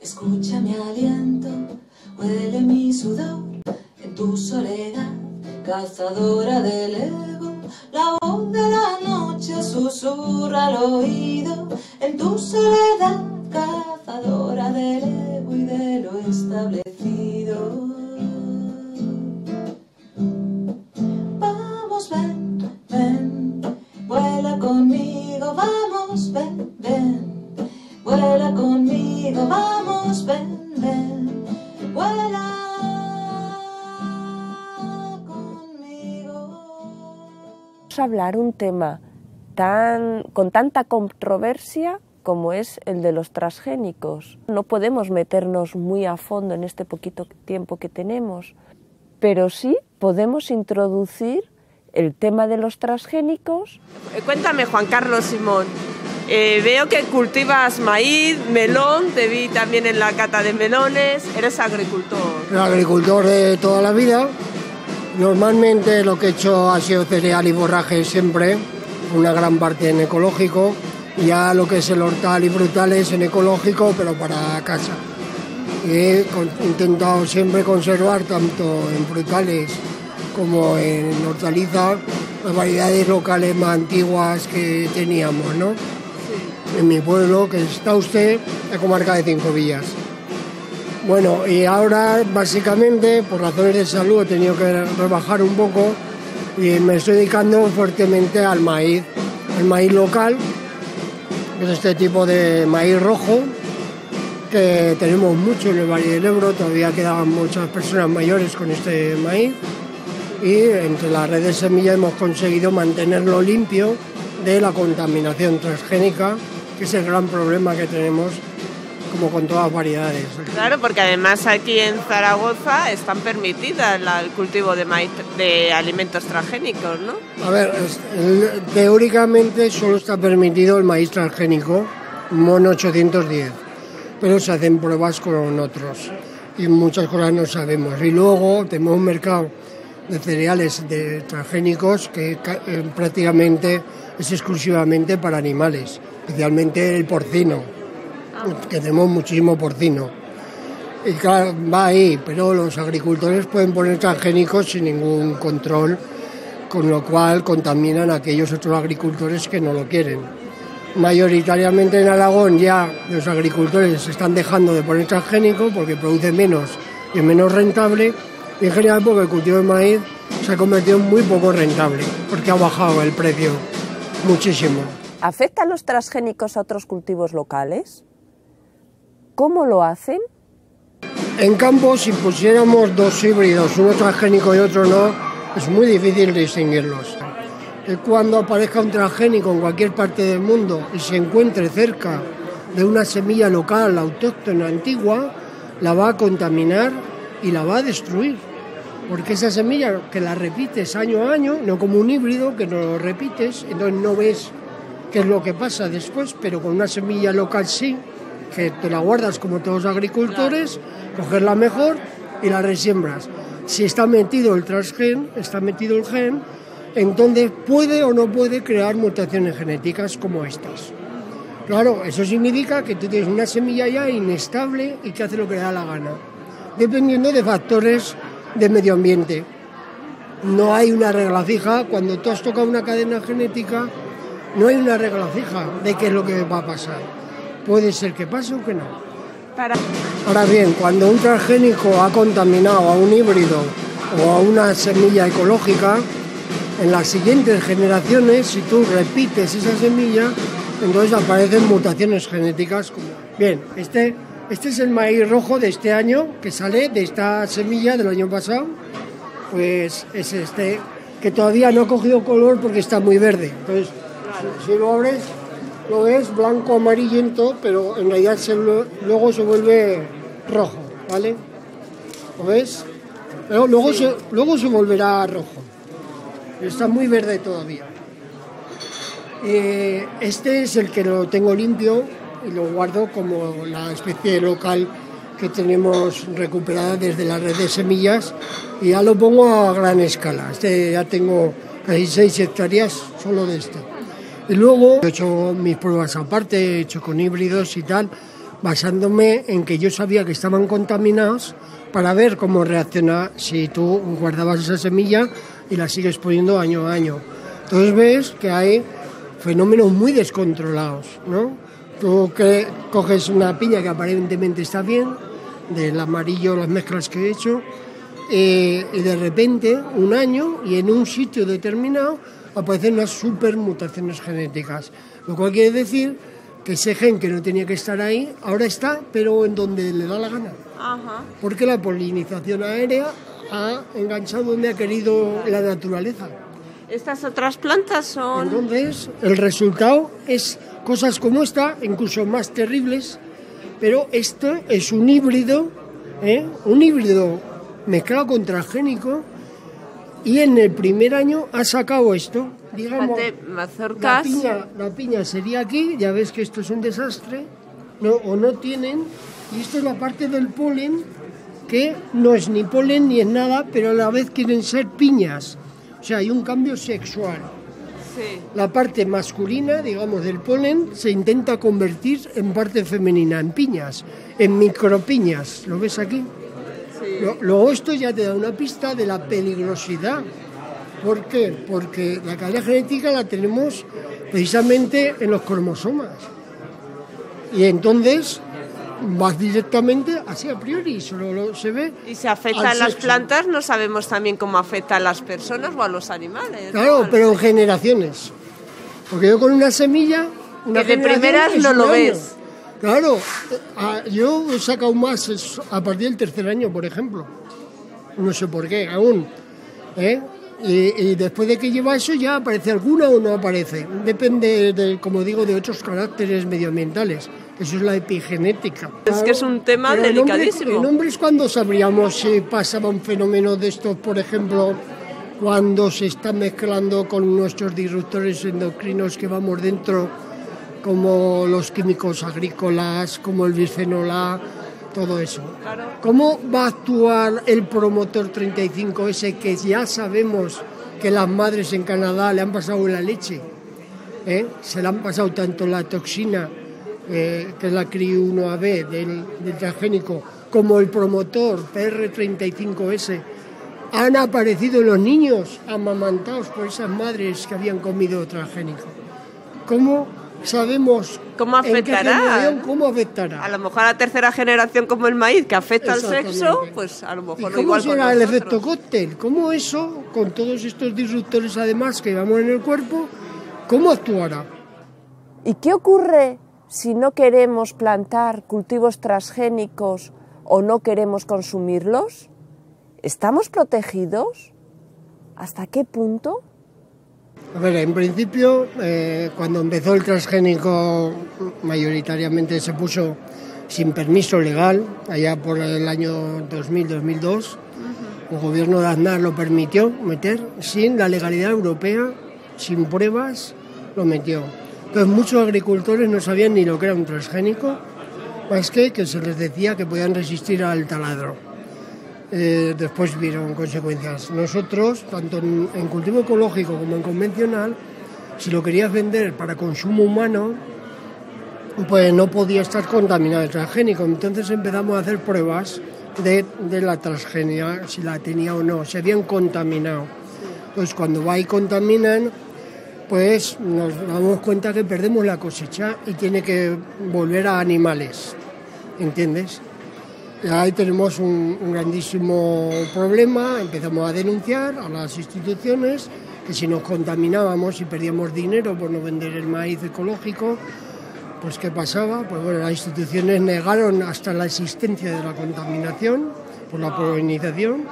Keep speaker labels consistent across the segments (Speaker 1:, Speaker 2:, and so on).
Speaker 1: Escucha mi aliento, huele mi sudor en tu soledad, cazadora del ego. La voz de la noche susurra al oído en tu soledad, cazadora del ego y de lo establecido. Vamos, ven, ven, vuela conmigo, vamos, ven, ven. Vuela conmigo, vamos, ven, ven. Vuela conmigo.
Speaker 2: Vamos a hablar un tema tan, con tanta controversia como es el de los transgénicos. No podemos meternos muy a fondo en este poquito tiempo que tenemos, pero sí podemos introducir el tema de los transgénicos. Eh, cuéntame, Juan Carlos Simón, eh, veo que cultivas maíz, melón, te vi también en la cata de melones, eres agricultor.
Speaker 3: Agricultor de toda la vida. Normalmente lo que he hecho ha sido cereal y borraje siempre, una gran parte en ecológico. Ya lo que es el hortal y frutales en ecológico, pero para casa. He intentado siempre conservar tanto en frutales como en hortalizas las variedades locales más antiguas que teníamos, ¿no? En mi pueblo, que está usted, la comarca de Cinco Villas. Bueno, y ahora básicamente por razones de salud he tenido que rebajar un poco y me estoy dedicando fuertemente al maíz, el maíz local, que es este tipo de maíz rojo, que tenemos mucho en el Valle del Ebro, todavía quedan muchas personas mayores con este maíz y entre la red de semillas hemos conseguido mantenerlo limpio de la contaminación transgénica, que es el gran problema que tenemos como con todas las variedades.
Speaker 2: Claro, porque además aquí en Zaragoza están permitidas el cultivo de maíz, de alimentos transgénicos, ¿no?
Speaker 3: A ver, teóricamente solo está permitido el maíz transgénico, mono 810, pero se hacen pruebas con otros y muchas cosas no sabemos. Y luego tenemos un mercado de cereales de transgénicos que eh, prácticamente es exclusivamente para animales, especialmente el porcino, que tenemos muchísimo porcino. Y claro, va ahí, pero los agricultores pueden poner transgénicos sin ningún control, con lo cual contaminan a aquellos otros agricultores que no lo quieren. Mayoritariamente en Aragón ya los agricultores están dejando de poner transgénicos porque produce menos y es menos rentable, en general porque el cultivo de maíz se ha convertido en muy poco rentable, porque ha bajado el precio muchísimo.
Speaker 2: ¿Afectan los transgénicos a otros cultivos locales? ¿Cómo lo hacen?
Speaker 3: En campo, si pusiéramos dos híbridos, uno transgénico y otro no, es muy difícil distinguirlos. Cuando aparezca un transgénico en cualquier parte del mundo y se encuentre cerca de una semilla local, autóctona, antigua, la va a contaminar y la va a destruir. Porque esa semilla que la repites año a año, no como un híbrido que no lo repites, entonces no ves qué es lo que pasa después, pero con una semilla local sí, que te la guardas como todos los agricultores, cogerla mejor y la resiembras. Si está metido el transgen, está metido el gen, entonces puede o no puede crear mutaciones genéticas como estas. Claro, eso significa que tú tienes una semilla ya inestable y que hace lo que le da la gana, dependiendo de factores de medio ambiente. No hay una regla fija, cuando tú has tocado una cadena genética, no hay una regla fija de qué es lo que va a pasar. Puede ser que pase o que no.
Speaker 2: Para...
Speaker 3: Ahora bien, cuando un transgénico ha contaminado a un híbrido o a una semilla ecológica, en las siguientes generaciones, si tú repites esa semilla, entonces aparecen mutaciones genéticas. Como... Bien, este, este es el maíz rojo de este año, que sale de esta semilla del año pasado. Pues es este, que todavía no ha cogido color porque está muy verde. Entonces, si lo abres, lo ves blanco amarillento, pero en realidad se luego se vuelve rojo, ¿vale? ¿Lo ves? Pero luego, se, luego se volverá rojo. Está muy verde todavía. Eh, este es el que lo tengo limpio y lo guardo como la especie local que tenemos recuperada desde la red de semillas y ya lo pongo a gran escala. Este ya tengo casi 6 hectáreas solo de este. Y luego he hecho mis pruebas aparte, he hecho con híbridos y tal, basándome en que yo sabía que estaban contaminados para ver cómo reacciona si tú guardabas esa semilla y la sigues poniendo año a año. Entonces ves que hay fenómenos muy descontrolados, ¿no? Tú que coges una piña que aparentemente está bien, del amarillo, las mezclas que he hecho, eh, y de repente, un año, y en un sitio determinado, aparecen unas supermutaciones genéticas. Lo cual quiere decir que ese gen que no tenía que estar ahí, ahora está, pero en donde le da la gana. Porque la polinización aérea ha enganchado donde ha querido la naturaleza.
Speaker 2: ¿Estas otras plantas son...?
Speaker 3: Entonces, el resultado es cosas como esta, incluso más terribles, pero esto es un híbrido, ¿eh? un híbrido mezclado con transgénico, y en el primer año ha sacado esto. Digamos, la piña, la piña sería aquí, ya ves que esto es un desastre, no, o no tienen, y esto es la parte del polen, que no es ni polen ni es nada, pero a la vez quieren ser piñas. O sea, hay un cambio sexual. La parte masculina, digamos, del polen se intenta convertir en parte femenina, en piñas, en micropiñas. ¿Lo ves aquí? Luego esto ya te da una pista de la peligrosidad. ¿Por qué? Porque la cadena genética la tenemos precisamente en los cromosomas. Y entonces vas directamente así a priori, solo se ve.
Speaker 2: Y si afecta a las plantas, no sabemos también cómo afecta a las personas o a los animales.
Speaker 3: Claro, pero en generaciones. Porque yo con una semilla. Una
Speaker 2: que de primeras no lo ves.
Speaker 3: Claro, yo he sacado más a partir del tercer año, por ejemplo. No sé por qué, aún. ¿eh? Y, después de que lleva eso ya aparece alguna o no aparece. Depende, de, como digo, de otros caracteres medioambientales. Eso es la epigenética.
Speaker 2: Es que es un tema delicadísimo.
Speaker 3: En hombres, ¿cuándo sabríamos si pasaba un fenómeno de estos, por ejemplo, cuando se está mezclando con nuestros disruptores endocrinos que vamos dentro? como los químicos agrícolas, como el bisfenol A, todo eso. ¿Cómo va a actuar el promotor 35S que ya sabemos que las madres en Canadá le han pasado la leche? ¿eh? Se le han pasado tanto la toxina, eh, que es la CRI1AB del, del transgénico, como el promotor PR35S. Han aparecido los niños amamantados por esas madres que habían comido transgénico. ¿Cómo sabemos
Speaker 2: cómo afectará.
Speaker 3: cómo afectará.
Speaker 2: A lo mejor a la tercera generación como el maíz que afecta al sexo, pues a lo mejor
Speaker 3: ¿Y cómo será el efecto cóctel? ¿Cómo eso, con todos estos disruptores además que llevamos en el cuerpo, cómo actuará?
Speaker 2: ¿Y qué ocurre si no queremos plantar cultivos transgénicos o no queremos consumirlos? ¿Estamos protegidos? ¿Hasta qué punto?
Speaker 3: A ver, en principio, eh, cuando empezó el transgénico, mayoritariamente se puso sin permiso legal, allá por el año 2000-2002. El gobierno de Aznar lo permitió meter sin la legalidad europea, sin pruebas, lo metió. Entonces muchos agricultores no sabían ni lo que era un transgénico, más que que se les decía que podían resistir al taladro. Eh, después vieron consecuencias. Nosotros, tanto en, cultivo ecológico como en convencional, si lo querías vender para consumo humano, pues no podía estar contaminado el transgénico. Entonces empezamos a hacer pruebas de, la transgenia, si la tenía o no, se habían contaminado. Pues cuando va y contaminan, pues nos damos cuenta que perdemos la cosecha y tiene que volver a animales, ¿entiendes? Ahí tenemos un, grandísimo problema, empezamos a denunciar a las instituciones que si nos contaminábamos y perdíamos dinero por no vender el maíz ecológico, pues ¿qué pasaba? Pues bueno, las instituciones negaron hasta la existencia de la contaminación por la polinización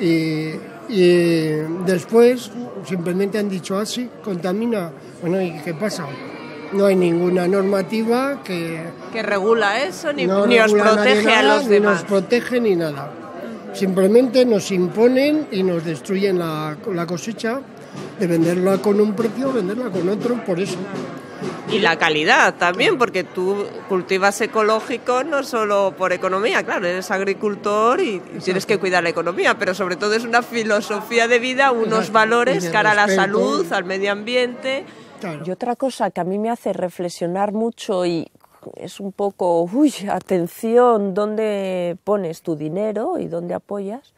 Speaker 3: y, y después simplemente han dicho así, ah, contamina, bueno, ¿y qué pasa? no hay ninguna normativa que...
Speaker 2: Que regula eso, ni, os protege a los demás.
Speaker 3: Ni nos protege ni nada. Simplemente nos imponen y nos destruyen la, la cosecha de venderla con un precio, venderla con otro, por eso.
Speaker 2: Y la calidad también, porque tú cultivas ecológico no solo por economía, claro, eres agricultor y, tienes que cuidar la economía, pero sobre todo es una filosofía de vida, unos valores cara a la salud, al medio ambiente. Y otra cosa que a mí me hace reflexionar mucho y es un poco, uy, atención, dónde pones tu dinero y dónde apoyas,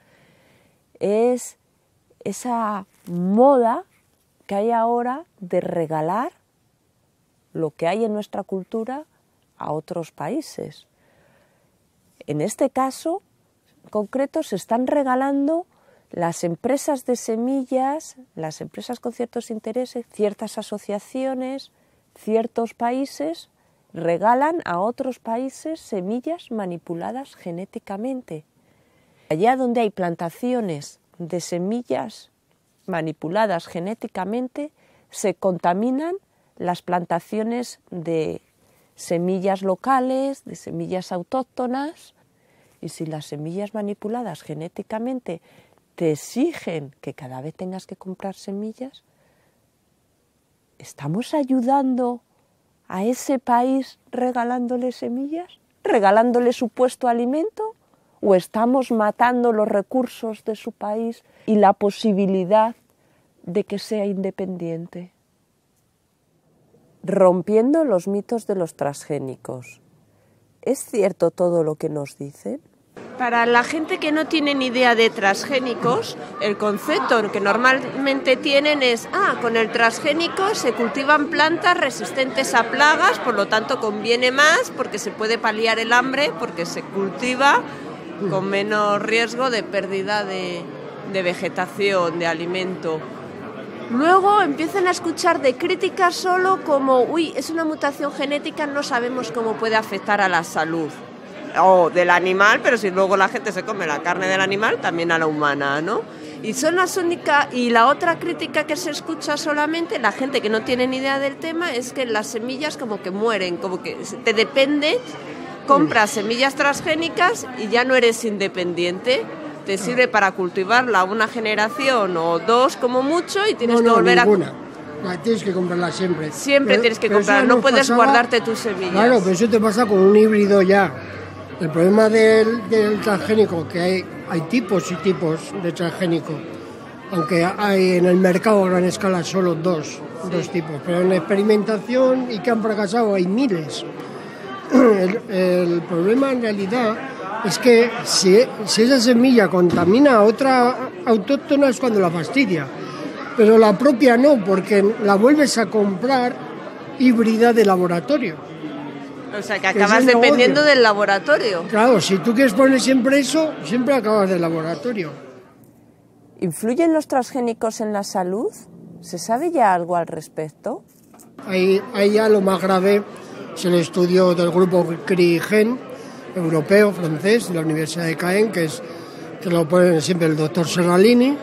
Speaker 2: es esa moda que hay ahora de regalar lo que hay en nuestra cultura a otros países. En este caso concreto se están regalando las empresas de semillas, las empresas con ciertos intereses, ciertas asociaciones, ciertos países regalan a otros países semillas manipuladas genéticamente. Allá donde hay plantaciones de semillas manipuladas genéticamente, se contaminan las plantaciones de semillas locales, de semillas autóctonas, y si las semillas manipuladas genéticamente te exigen que cada vez tengas que comprar semillas, ¿estamos ayudando a ese país regalándole semillas? ¿Regalándole supuesto alimento? ¿O estamos matando los recursos de su país y la posibilidad de que sea independiente? Rompiendo los mitos de los transgénicos. ¿Es cierto todo lo que nos dicen?
Speaker 4: Para la gente que no tiene ni idea de transgénicos, el concepto que normalmente tienen es, ah, con el transgénico se cultivan plantas resistentes a plagas, por lo tanto conviene más porque se puede paliar el hambre, porque se cultiva con menos riesgo de pérdida de, de vegetación, de alimento. Luego empiezan a escuchar de críticas solo como, uy, es una mutación genética, no sabemos cómo puede afectar a la salud o del animal, pero si luego la gente se come la carne del animal, también a la humana, ¿no? Y son las únicas, y la otra crítica que se escucha solamente, la gente que no tiene ni idea del tema, es que las semillas como que mueren, como que te depende, compras semillas transgénicas y ya no eres independiente, te sirve para cultivarla una generación o dos como mucho y tienes que volver
Speaker 3: ninguna. a... tienes que comprarla siempre.
Speaker 4: Siempre tienes que comprarla, no puedes guardarte tus semillas.
Speaker 3: Claro, pero eso te pasa con un híbrido ya. El problema del, del transgénico, que hay, hay tipos y tipos de transgénico, aunque hay en el mercado a gran escala solo dos, dos tipos, pero en experimentación y que han fracasado hay miles. El, problema en realidad es que si, si, esa semilla contamina a otra autóctona es cuando la fastidia, pero la propia no, porque la vuelves a comprar híbrida de laboratorio.
Speaker 4: O sea, que acabas dependiendo del laboratorio.
Speaker 3: Claro, si tú quieres poner siempre eso, siempre acabas del laboratorio.
Speaker 2: ¿Influyen los transgénicos en la salud? ¿Se sabe ya algo al respecto?
Speaker 3: Ahí, ahí ya lo más grave es el estudio del grupo CRIGEN, europeo, francés, de la Universidad de Caen, que es que lo pone siempre el doctor Serralini,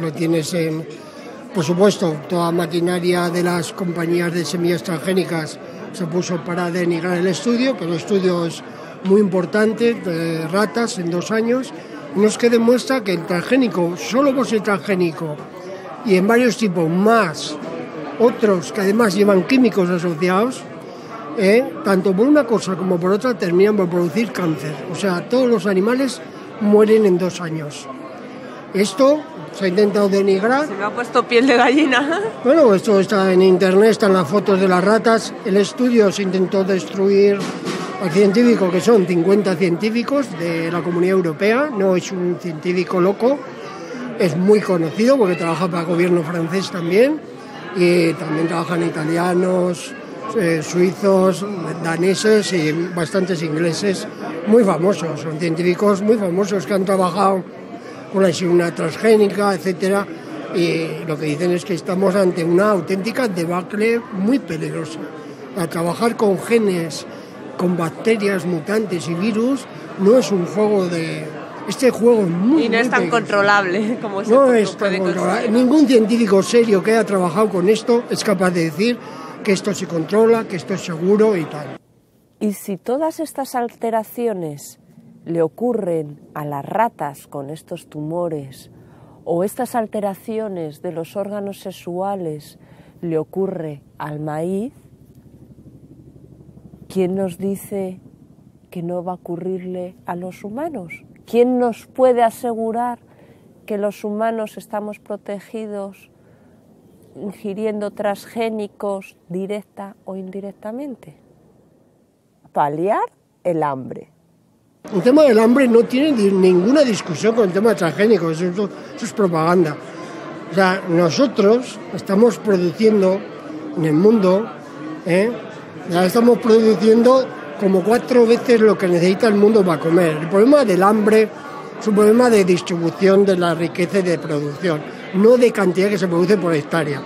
Speaker 3: lo tienes en, por supuesto, toda maquinaria de las compañías de semillas transgénicas se puso para denigrar el estudio, que el estudio es muy importante, de ratas en dos años, nos que demuestra que el transgénico, solo por ser transgénico, y en varios tipos más, otros que además llevan químicos asociados, eh, tanto por una cosa como por otra terminan por producir cáncer. O sea, todos los animales mueren en dos años. Esto se ha intentado denigrar.
Speaker 4: Se me ha puesto piel de gallina.
Speaker 3: Bueno, esto está en internet, están las fotos de las ratas. El estudio se intentó destruir al científico, que son 50 científicos de la Comunidad Europea, no es un científico loco, es muy conocido porque trabaja para el gobierno francés también, y también trabajan italianos, eh, suizos, daneses y bastantes ingleses muy famosos, son científicos muy famosos que han trabajado una una transgénica, etcétera. Y lo que dicen es que estamos ante una auténtica debacle muy peligrosa. A trabajar con genes, con bacterias, mutantes y virus, no es un juego de, este juego es muy
Speaker 4: y no es tan controlable como se
Speaker 3: no es tan controlable. Ningún científico serio que haya trabajado con esto es capaz de decir que esto se controla, que esto es seguro y tal.
Speaker 2: Y si todas estas alteraciones le ocurren a las ratas con estos tumores o estas alteraciones de los órganos sexuales le ocurre al maíz, ¿quién nos dice que no va a ocurrirle a los humanos? ¿Quién nos puede asegurar que los humanos estamos protegidos ingiriendo transgénicos directa o indirectamente? Paliar el hambre.
Speaker 3: El tema del hambre no tiene ninguna discusión con el tema transgénico, eso, eso, es propaganda. O sea, nosotros estamos produciendo en el mundo, ¿eh? ya estamos produciendo como cuatro veces lo que necesita el mundo para comer. El problema del hambre es un problema de distribución de la riqueza y de producción, no de cantidad que se produce por hectárea.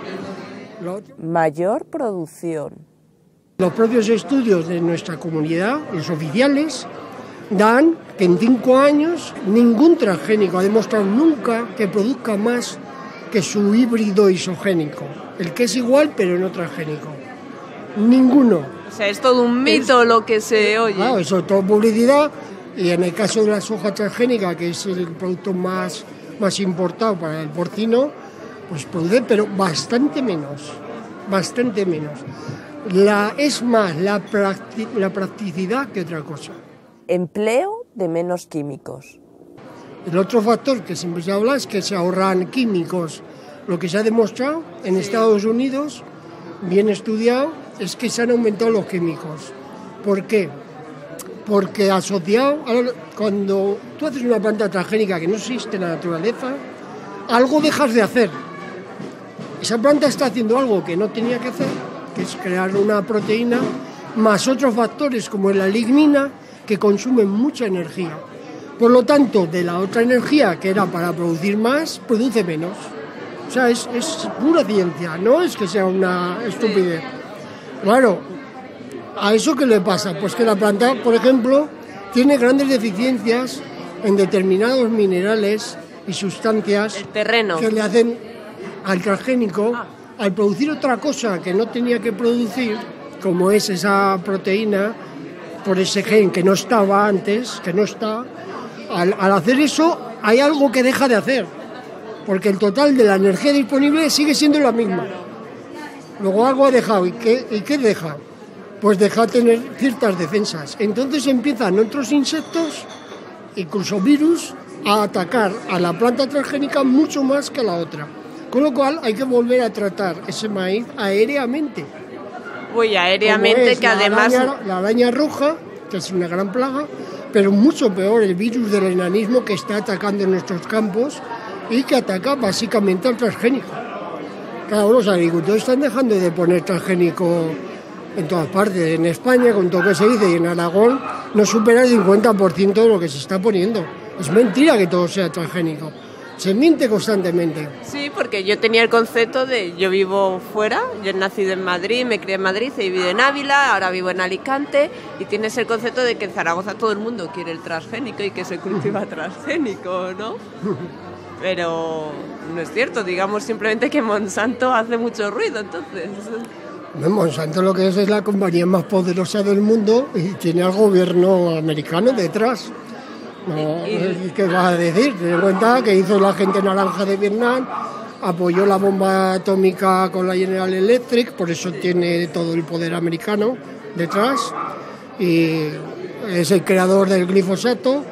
Speaker 2: Mayor producción.
Speaker 3: Los propios estudios de nuestra comunidad, los oficiales, dan que en cinco años ningún transgénico ha demostrado nunca que produzca más que su híbrido isogénico, el que es igual pero no transgénico. Ninguno.
Speaker 4: O sea, es todo un mito lo que se oye.
Speaker 3: Claro, eso es todo publicidad y en el caso de la soja transgénica, que es el producto más, más importado para el porcino, pues produce, pero bastante menos, bastante menos. La, es más la, practi- la practicidad que otra cosa.
Speaker 2: Empleo de menos químicos.
Speaker 3: El otro factor que siempre se habla es que se ahorran químicos. Lo que se ha demostrado en Estados Unidos, bien estudiado, es que se han aumentado los químicos. ¿Por qué? Porque asociado, ahora, cuando tú haces una planta transgénica que no existe en la naturaleza, algo dejas de hacer. Esa planta está haciendo algo que no tenía que hacer, que es crear una proteína, más otros factores como la lignina, que consumen mucha energía. Por lo tanto, de la otra energía que era para producir más, produce menos. O sea, es, es pura ciencia, no es que sea una estupidez. Claro, ¿a eso qué le pasa? Pues que la planta, por ejemplo, tiene grandes deficiencias en determinados minerales y sustancias
Speaker 4: El terreno.
Speaker 3: que le hacen al transgénico, al producir otra cosa que no tenía que producir, como es esa proteína, por ese gen que no estaba antes, que no está, al, al hacer eso hay algo que deja de hacer, porque el total de la energía disponible sigue siendo la misma. Luego algo ha dejado, ¿y qué, y qué deja? Pues deja tener ciertas defensas. Entonces empiezan otros insectos, incluso virus, a atacar a la planta transgénica mucho más que a la otra. Con lo cual hay que volver a tratar ese maíz aéreamente.
Speaker 4: Uy, aéreamente,
Speaker 3: es
Speaker 4: que
Speaker 3: la
Speaker 4: además...
Speaker 3: araña- la araña roja, que es una gran plaga, pero mucho peor el virus del enanismo que está atacando en nuestros campos y que ataca básicamente al transgénico. Claro, los agricultores están dejando de poner transgénico en todas partes. En España, con todo lo que se dice, y en Aragón, no supera el 50% de lo que se está poniendo. Es mentira que todo sea transgénico. Se miente constantemente.
Speaker 4: Sí, porque yo tenía el concepto de yo vivo fuera, yo he nacido en Madrid, me crié en Madrid, he vivido en Ávila, ahora vivo en Alicante y tienes el concepto de que en Zaragoza todo el mundo quiere el transgénico y que se cultiva transgénico, ¿no? Pero no es cierto, digamos simplemente que Monsanto hace mucho ruido, entonces.
Speaker 3: Monsanto lo que es es la compañía más poderosa del mundo y tiene al gobierno americano detrás. No, ¿Qué va a decir? Ten en cuenta que hizo la gente naranja de Vietnam, apoyó la bomba atómica con la General Electric, por eso tiene todo el poder americano detrás. Y es el creador del glifosato,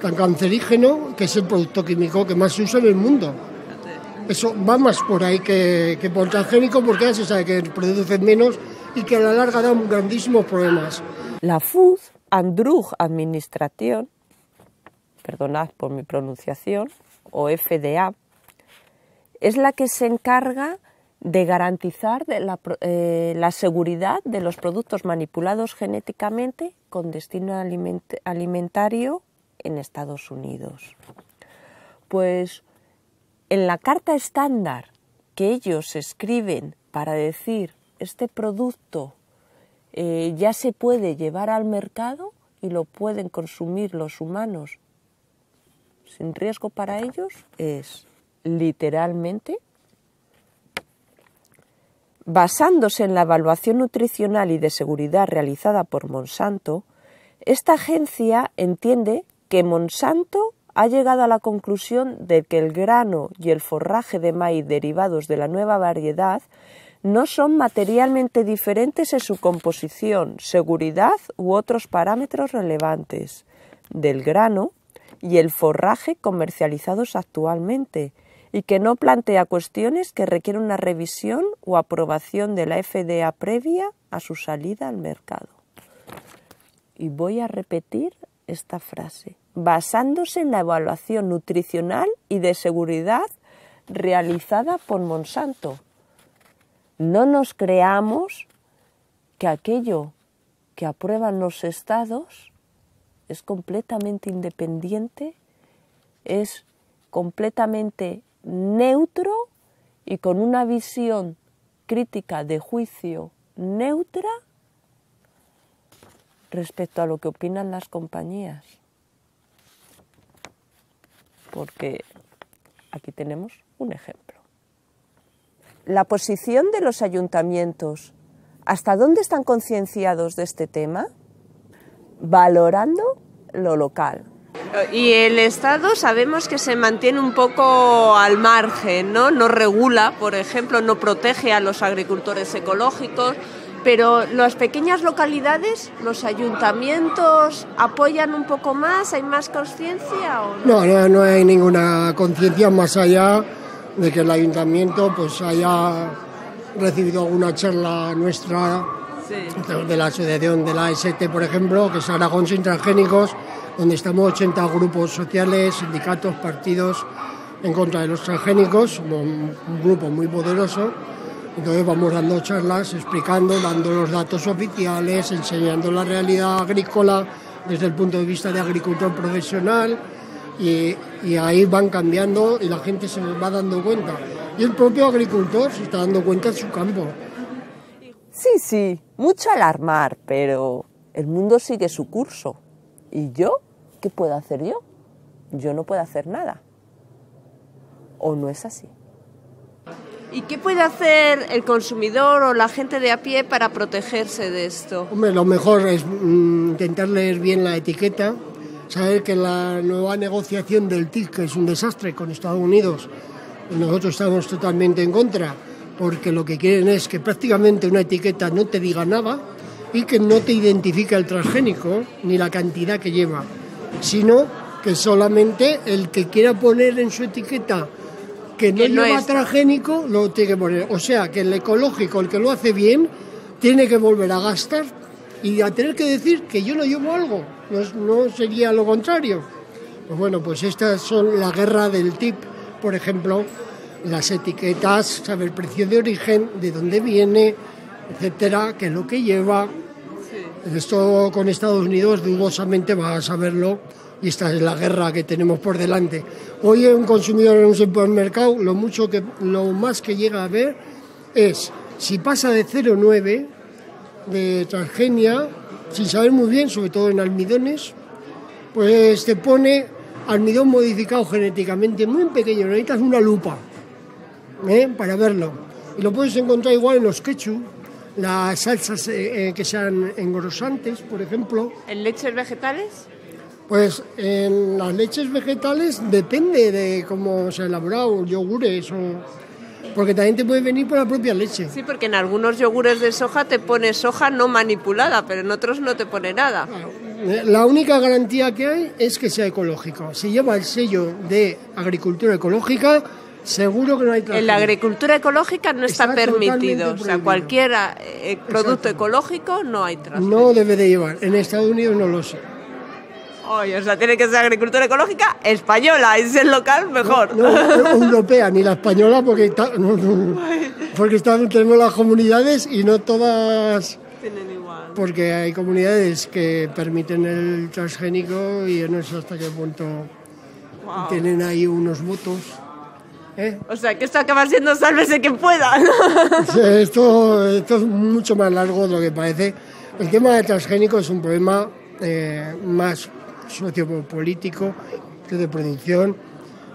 Speaker 3: tan cancerígeno, que es el producto químico que más se usa en el mundo. Eso va más por ahí que, que por transgénico, porque ya se sabe que produce menos y que a la larga da grandísimos problemas.
Speaker 2: La Food and Drug Administration, perdonad por mi pronunciación, o FDA, es la que se encarga de garantizar eh, la seguridad de los productos manipulados genéticamente con destino aliment- alimentario en Estados Unidos. Pues en la carta estándar que ellos escriben para decir este producto eh, ya se puede llevar al mercado y lo pueden consumir los humanos sin riesgo para ellos, es literalmente basándose en la evaluación nutricional y de seguridad realizada por Monsanto, esta agencia entiende que Monsanto ha llegado a la conclusión de que el grano y el forraje de maíz derivados de la nueva variedad no son materialmente diferentes en su composición, seguridad u otros parámetros relevantes del grano y el forraje comercializados actualmente. y que no plantea cuestiones que requieren una revisión o aprobación de la FDA previa a su salida al mercado. Y voy a repetir esta frase, basándose en la evaluación nutricional y de seguridad realizada por Monsanto. No nos creamos que aquello que aprueban los estados es completamente independiente, es completamente neutro y con una visión crítica de juicio neutra respecto a lo que opinan las compañías. Porque aquí tenemos un ejemplo. La posición de los ayuntamientos, ¿hasta dónde están concienciados de este tema? Valorando lo local,
Speaker 4: y el Estado sabemos que se mantiene un poco al margen, ¿no? No regula, por ejemplo, no protege a los agricultores ecológicos, pero las pequeñas localidades, los ayuntamientos apoyan un poco más, hay más conciencia o
Speaker 3: no? no? No, hay ninguna conciencia más allá de que el ayuntamiento pues haya recibido alguna charla nuestra de la asociación de la AST, por ejemplo, que es Aragón Sin Transgénicos, donde estamos 80 grupos sociales, sindicatos, partidos en contra de los transgénicos, un grupo muy poderoso. Entonces vamos dando charlas, explicando, dando los datos oficiales, enseñando la realidad agrícola desde el punto de vista de agricultor profesional y, ahí van cambiando y la gente se va dando cuenta. Y el propio agricultor se está dando cuenta en su campo.
Speaker 2: Sí, sí, mucho alarmar, pero el mundo sigue su curso. ¿Y yo? ¿Qué puedo hacer yo? Yo no puedo hacer nada. ¿O no es así?
Speaker 4: ¿Y qué puede hacer el consumidor o la gente de a pie para protegerse de esto?
Speaker 3: Hombre, lo mejor es mm, intentar leer bien la etiqueta, saber que la nueva negociación del TIC, que es un desastre con Estados Unidos, nosotros estamos totalmente en contra, porque lo que quieren es que prácticamente una etiqueta no te diga nada, y que no te identifica el transgénico ni la cantidad que lleva, sino que solamente el que quiera poner en su etiqueta que no, lleva transgénico lo tiene que poner. O sea, que el ecológico, el que lo hace bien, tiene que volver a gastar y a tener que decir que yo no llevo algo. No, sería lo contrario. Pues bueno, pues estas son la guerra del tip, por ejemplo, las etiquetas, saber el precio de origen, de dónde viene, etcétera, qué es lo que lleva, esto con Estados Unidos dudosamente va a saberlo y esta es la guerra que tenemos por delante. Hoy un consumidor en un supermercado lo, mucho que, lo más que llega a ver es si pasa de 0,9 de transgenia, sin saber muy bien, sobre todo en almidones, pues te pone almidón modificado genéticamente muy pequeño, necesitas una lupa ¿eh? para verlo. Y lo puedes encontrar igual en los ketchup, las salsas eh, eh, que sean engrosantes, por ejemplo.
Speaker 4: ¿En leches vegetales?
Speaker 3: Pues en las leches vegetales depende de cómo se ha elaborado, yogures o... Porque también te puede venir por la propia leche.
Speaker 4: Sí, porque en algunos yogures de soja te pone soja no manipulada, pero en otros no te pone nada.
Speaker 3: La única garantía que hay es que sea ecológico. Si lleva el sello de agricultura ecológica, Seguro que no hay
Speaker 4: En la agricultura ecológica no está, permitido. O sea, cualquier eh, producto ecológico no hay tráfico.
Speaker 3: No debe de llevar. En Estados Unidos no lo sé.
Speaker 4: Oye, o sea, tiene que ser agricultura ecológica española. Y si es local, mejor.
Speaker 3: No, europea, ni la española, porque, porque tenemos las comunidades y no todas...
Speaker 4: Tienen igual.
Speaker 3: Porque hay comunidades que permiten el transgénico y no sé hasta qué punto tienen ahí unos votos.
Speaker 4: ¿Eh? O sea, que esto acaba siendo sálvese quien pueda.
Speaker 3: esto, esto es mucho más largo de lo que parece. El tema del transgénico es un problema eh, más sociopolítico que de producción,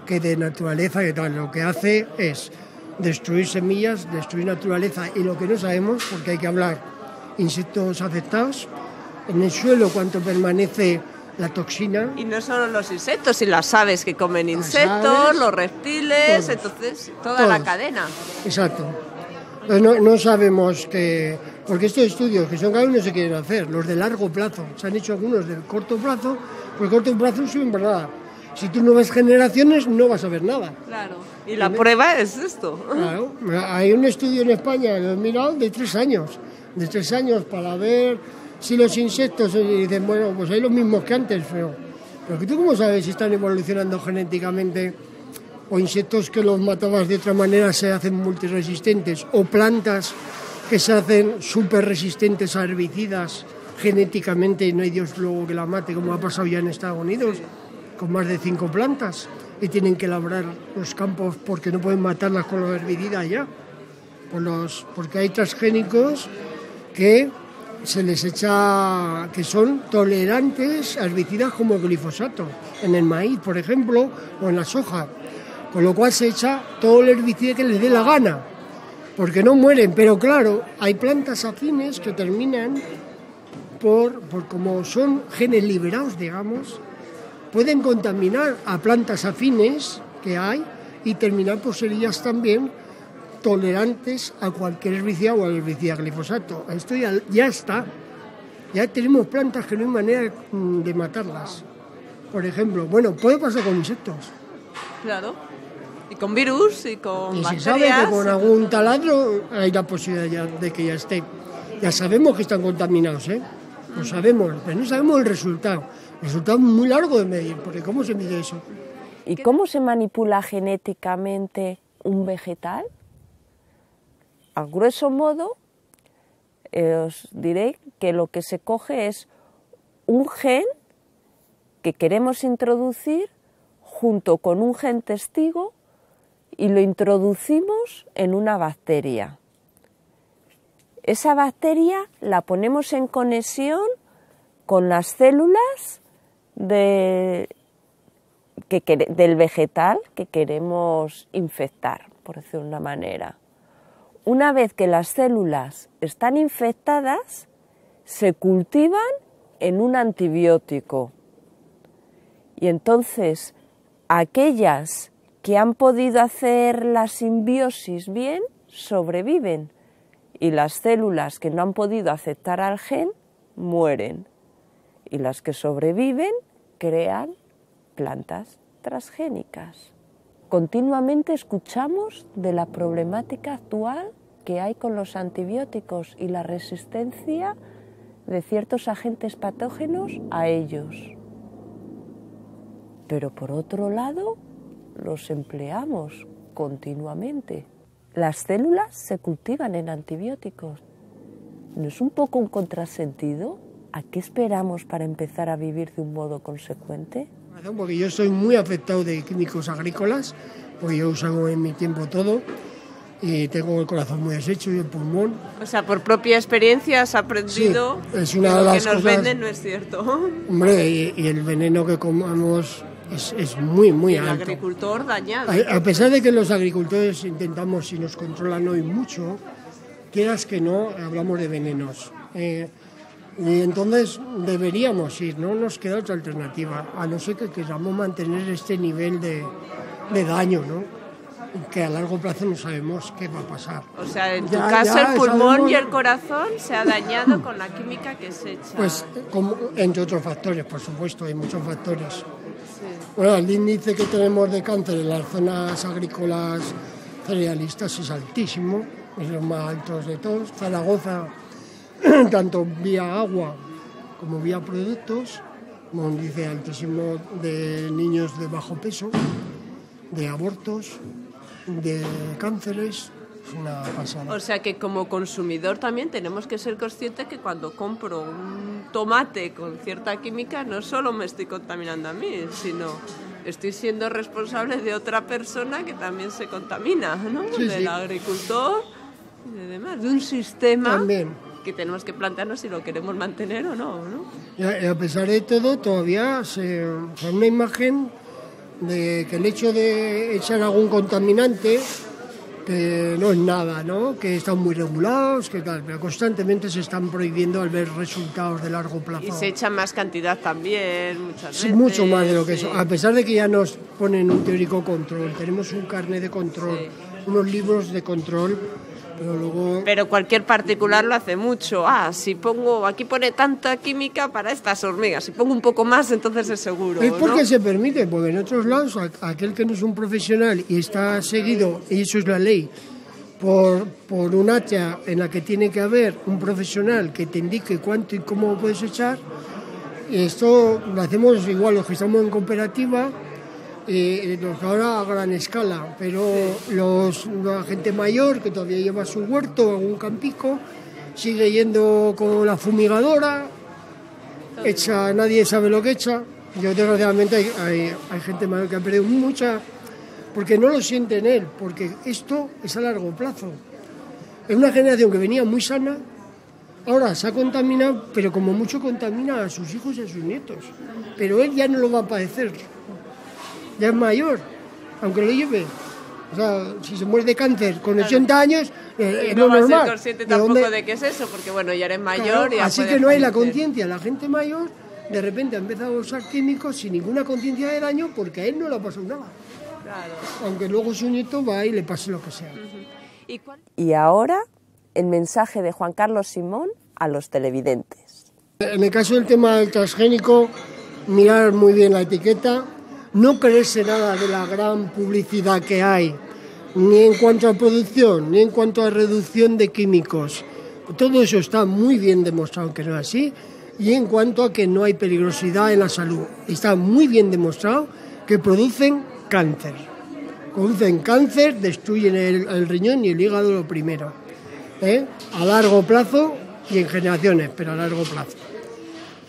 Speaker 3: que de naturaleza, que tal. Lo que hace es destruir semillas, destruir naturaleza y lo que no sabemos, porque hay que hablar insectos afectados, en el suelo cuánto permanece la toxina.
Speaker 4: Y no solo los insectos, sino las aves que comen insectos, los reptiles, entonces toda la cadena.
Speaker 3: Exacto. No, no, sabemos que, porque estos estudios que son cada uno se quieren hacer, los de largo plazo, se han hecho algunos de corto plazo, pues corto plazo no sirven para nada. Si tú no ves generaciones, no vas a ver nada.
Speaker 4: Claro. Y la prueba es esto.
Speaker 3: Claro, hay un estudio en España, lo he mirado, de tres años. De tres años para ver si los insectos y dicen, bueno, pues hay los mismos que antes, pero, pero tú cómo sabes si están evolucionando genéticamente o insectos que los matabas de otra manera se hacen multiresistentes o plantas que se hacen súper resistentes a herbicidas genéticamente y no hay Dios luego que la mate, como ha pasado ya en Estados Unidos, con más de cinco plantas y tienen que labrar los campos porque no pueden matarlas con los herbicidas ya. Por los, porque hay transgénicos que se les echa que son tolerantes a herbicidas como el glifosato, en el maíz, por ejemplo, o en la soja. Con lo cual se echa todo el herbicida que les dé la gana, porque no mueren. Pero claro, hay plantas afines que terminan por, por como son genes liberados, digamos, pueden contaminar a plantas afines que hay y terminar por ser ellas también tolerantes a cualquier herbicida o al herbicida glifosato. Esto ya, ya, está. Ya tenemos plantas que no hay manera de matarlas. Por ejemplo, bueno, puede pasar con insectos.
Speaker 4: Claro. Y con virus y con
Speaker 3: y
Speaker 4: bacterias.
Speaker 3: se sabe que con algún taladro hay la posibilidad ya de que ya esté. Ya sabemos que están contaminados, ¿eh? Lo sabemos, pero no sabemos el resultado. El resultado es muy largo de medir, porque ¿cómo se mide eso?
Speaker 2: ¿Y cómo se manipula genéticamente un vegetal? A grueso modo, eh, os diré que lo que se coge es un gen que queremos introducir junto con un gen testigo y lo introducimos en una bacteria. Esa bacteria la ponemos en conexión con las células del vegetal que queremos infectar, por decirlo de una manera. Una vez que las células están infectadas, se cultivan en un antibiótico. Y entonces, aquellas que han podido hacer la simbiosis bien, sobreviven. Y las células que no han podido aceptar al gen, mueren. Y las que sobreviven crean plantas transgénicas. Continuamente escuchamos de la problemática actual que hay con los antibióticos y la resistencia de ciertos agentes patógenos a ellos. Pero por otro lado, los empleamos continuamente. Las células se cultivan en antibióticos. ¿No es un poco un contrasentido? ¿A qué esperamos para empezar a vivir de un modo consecuente?
Speaker 3: Porque yo soy muy afectado de químicos agrícolas, porque yo uso en mi tiempo todo y tengo el corazón muy deshecho y el pulmón.
Speaker 4: O sea, por propia experiencia has aprendido
Speaker 3: sí, es una
Speaker 4: que
Speaker 3: de
Speaker 4: lo
Speaker 3: las
Speaker 4: que nos
Speaker 3: cosas-
Speaker 4: venden no es cierto.
Speaker 3: Hombre, y, y el veneno que comamos es, es muy, muy
Speaker 4: el
Speaker 3: alto.
Speaker 4: agricultor dañado.
Speaker 3: A, a pesar de que los agricultores intentamos, si nos controlan hoy mucho, quieras que no, hablamos de venenos. Eh, y entonces deberíamos ir, no nos queda otra alternativa, a no ser que queramos mantener este nivel de, de daño, ¿no? que a largo plazo no sabemos qué va a pasar.
Speaker 4: O sea, en tu
Speaker 3: Ya,
Speaker 4: caso
Speaker 3: ya,
Speaker 4: el pulmón
Speaker 3: sabemos-
Speaker 4: y el corazón se ha dañado con la química que se echa.
Speaker 3: Pues como, entre otros factores, por supuesto, hay muchos factores. Bueno, el índice que tenemos de cáncer en las zonas agrícolas cerealistas es altísimo, es los más altos de todos. Zaragoza, tanto vía agua como vía productos, un índice altísimo de niños de bajo peso, de abortos, de cánceres, es una pasada.
Speaker 4: O sea que como consumidor también tenemos que ser conscientes que cuando compro un tomate con cierta química no solo me estoy contaminando a mí, sino estoy siendo responsable de otra persona que también se contamina, ¿no?
Speaker 3: Sí,
Speaker 4: Del
Speaker 3: sí.
Speaker 4: agricultor y de demás, de un sistema
Speaker 3: También.
Speaker 4: que tenemos que plantearnos si lo queremos mantener o no, ¿no?
Speaker 3: Y a, pesar de todo, todavía se, se da una imagen de que el hecho de echar algún contaminante, que no es nada, ¿no? que están muy regulados, que tal, pero constantemente se están prohibiendo al ver resultados de largo plazo.
Speaker 4: Y se echa más cantidad también, muchas
Speaker 3: Sí,
Speaker 4: veces.
Speaker 3: mucho más de lo que
Speaker 4: sí.
Speaker 3: eso. A pesar de que ya nos ponen un teórico control, tenemos un carnet de control,
Speaker 4: Sí.
Speaker 3: unos libros de control Pero luego...
Speaker 4: Pero cualquier particular lo hace mucho. Ah, si pongo, aquí pone tanta química para estas hormigas, si pongo un poco más, entonces es seguro.
Speaker 3: Es porque
Speaker 4: ¿no?
Speaker 3: se permite, porque en otros lados aquel que no es un profesional y está seguido, y eso es la ley, por, por un hacha en la que tiene que haber un profesional que te indique cuánto y cómo puedes echar, esto lo hacemos igual los que estamos en cooperativa, eh, los que ahora a gran escala, pero los, la gente mayor que todavía lleva su huerto, algún campico, sigue yendo con la fumigadora, echa, nadie sabe lo que echa. Yo desgraciadamente hay, hay, hay gente mayor que ha perdido mucha, porque no lo siente en él, porque esto es a largo plazo. Es una generación que venía muy sana, ahora se ha contaminado, pero como mucho contamina a sus hijos y a sus nietos. Pero él ya no lo va a padecer, ya es mayor, aunque lo lleve. O sea, si se muere de cáncer con 80 años, eh,
Speaker 4: Y
Speaker 3: es
Speaker 4: no
Speaker 3: lo
Speaker 4: va a ser consciente
Speaker 3: ¿De
Speaker 4: tampoco
Speaker 3: dónde-
Speaker 4: de qué es eso, porque bueno, ya eres mayor
Speaker 3: Claro,
Speaker 4: y ya
Speaker 3: así que no hay la conciencia. La gente mayor de repente ha empezado a usar químicos sin ninguna conciencia de daño porque a él no le ha pasado nada.
Speaker 4: Claro.
Speaker 3: Aunque luego su nieto va y le pase lo que sea.
Speaker 4: ¿Y cuál-
Speaker 2: Y ahora el mensaje de Juan Carlos Simón a los televidentes.
Speaker 3: En el caso del tema del transgénico, mirar muy bien la etiqueta, no creerse nada de la gran publicidad que hay, ni en cuanto a producción, ni en cuanto a reducción de químicos. Todo eso está muy bien demostrado que no es así, y en cuanto a que no hay peligrosidad en la salud. Está muy bien demostrado que producen cáncer. Producen cáncer, destruyen el, riñón y el hígado lo primero. ¿eh? A largo plazo y en generaciones, pero a largo plazo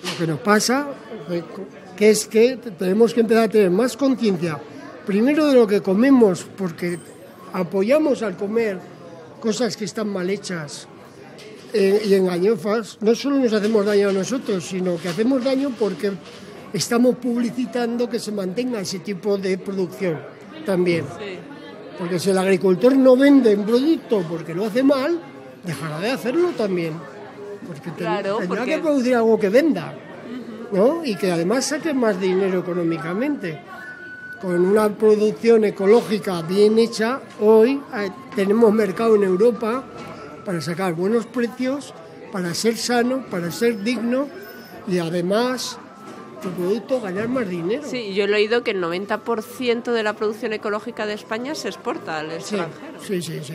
Speaker 3: lo que nos pasa, eh, que es que tenemos que empezar a tener más conciencia, primero de lo que comemos, porque apoyamos al comer cosas que están mal hechas eh, y engañosas, no solo nos hacemos daño a nosotros, sino que hacemos daño porque estamos publicitando que se mantenga ese tipo de producción también. Porque si el agricultor no vende un producto porque lo hace mal, dejará de hacerlo también. Porque
Speaker 4: Claro,
Speaker 3: tendrá
Speaker 4: porque-
Speaker 3: que producir algo que venda, ¿no? Y que además saque más dinero económicamente. Con una producción ecológica bien hecha, hoy eh, tenemos mercado en Europa para sacar buenos precios, para ser sano, para ser digno y además tu producto ganar más dinero.
Speaker 4: Sí, yo he leído que el 90% de la producción ecológica de España se exporta al
Speaker 3: Sí,
Speaker 4: extranjero.
Speaker 3: sí, sí. sí.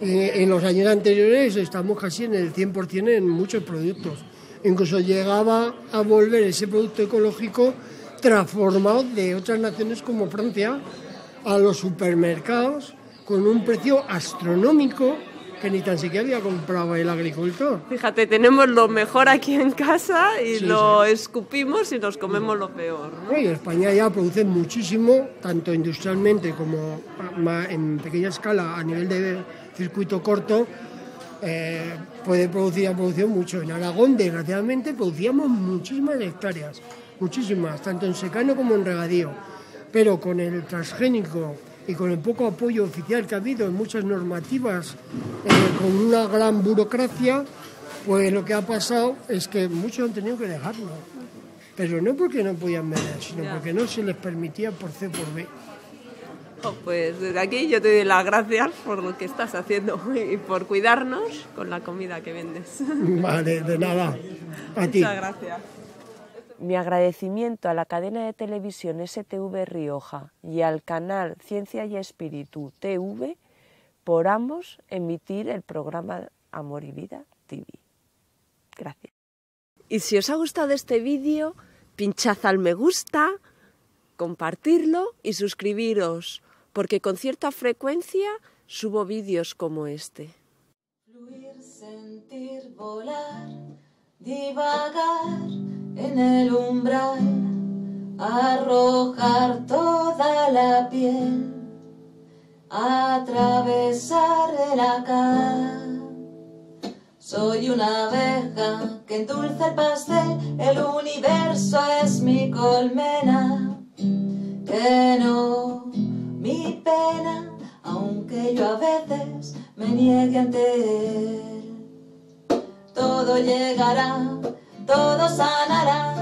Speaker 3: Eh, en los años anteriores estamos casi en el 100% en muchos productos. Incluso llegaba a volver ese producto ecológico transformado de otras naciones como Francia a los supermercados con un precio astronómico que ni tan siquiera había comprado el agricultor.
Speaker 4: Fíjate, tenemos lo mejor aquí en casa y
Speaker 3: Sí,
Speaker 4: lo escupimos y nos comemos lo peor. ¿no?
Speaker 3: Y España ya produce muchísimo, tanto industrialmente como en pequeña escala a nivel de circuito corto. eh, puede producir, ha producido mucho. En Aragón, desgraciadamente, producíamos muchísimas hectáreas, muchísimas, tanto en secano como en regadío. Pero con el transgénico y con el poco apoyo oficial que ha habido en muchas normativas, eh, con una gran burocracia, pues lo que ha pasado es que muchos han tenido que dejarlo. Pero no porque no podían vender, sino porque no se les permitía por C por B.
Speaker 4: Pues desde aquí yo te doy las gracias por lo que estás haciendo y por cuidarnos con la comida que vendes.
Speaker 3: Vale, de nada. A ti.
Speaker 4: Muchas gracias.
Speaker 2: Mi agradecimiento a la cadena de televisión STV Rioja y al canal Ciencia y Espíritu TV por ambos emitir el programa Amor y Vida TV. Gracias.
Speaker 4: Y si os ha gustado este vídeo, pinchad al me gusta, compartirlo y suscribiros, porque con cierta frecuencia subo vídeos como este.
Speaker 1: Fluir, sentir, volar, divagar en el umbral, arrojar toda la piel, atravesar el acá. Soy una abeja que endulza el pastel, el universo es mi colmena, que no a veces me niegue ante él. Todo llegará, todo sanará,